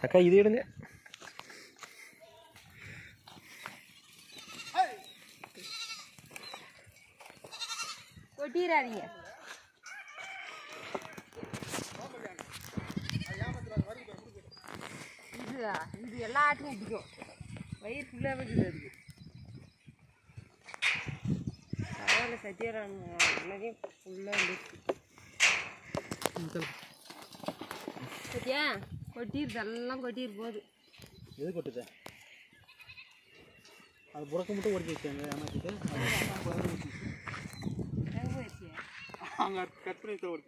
அக்கா இது எடுங்க. கொட்டிடாதீங்க இதுதா இது எல்லா ஆட்டுக்கும் பிடிக்கும். வயிறு ஃபுல்லாக இருக்குது அதுக்கு. பரவாயில்ல சத்தியராங்க அன்னைக்கே ஃபுல்லாக இருந்துச்சு சத்தியா கொட்டிருது எல்லாம் கொட்டிரு போகுது எது கொட்டுது? அது புறக்க மட்டும் ஓடி வச்சாங்க அங்கே கட் பண்ணி ஓடி